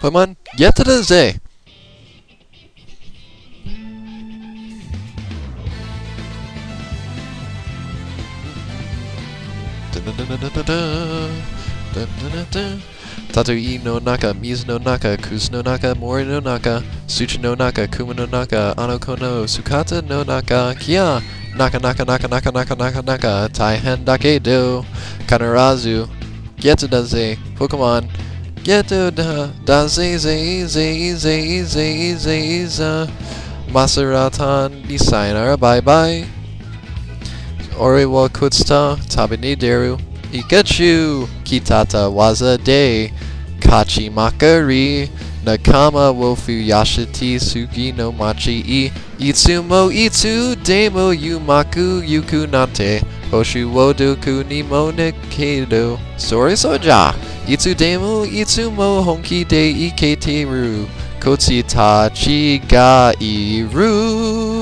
Pokemon, get to the Z. Tatui no Naka, Mizu no Naka, Kuzu no Naka, Mori no Naka, Suchi no Naka, Kuma no Naka, Anoko no Sukata no Naka, Kia, Naka Naka Naka Naka Naka Naka Naka, Taihen Dake do, Kanarazu, Geto Daze, Pokemon, Geto da, Daze Ze Ze Ze Ze Ze Ze, Maseratan, Sayonara, bye bye. Oriwa Kutsta, Tabini Deru, Pikachu, Kitata Waza De, Kachi Makari, Nakama Wofu Yashiti Sugi no Machi I, Itsumo Itsu Demo Yumaku Yuku Nante, Hoshu Wodoku Nimo Nekedo, Sori Soja, Itsu Demo Itsumo Honki De Iketeru, Kotsi Tachi Ga Iru.